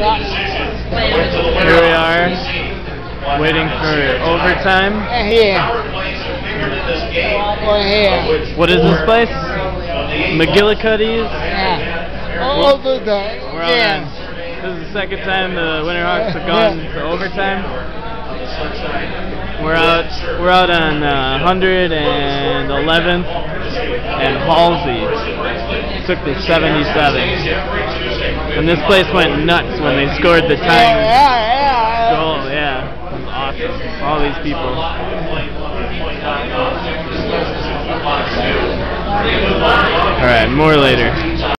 Here we are, waiting for overtime. Here. What is this place? McGillicuddy's? Yeah. All the We're out yeah. this is the second time the Winterhawks have gone to overtime. We're out, we're out on uh, 111th and Halsey. Took the 77. And this place went nuts when they scored the tying yeah, yeah. goal. Yeah, it was awesome. All these people. All right, more later.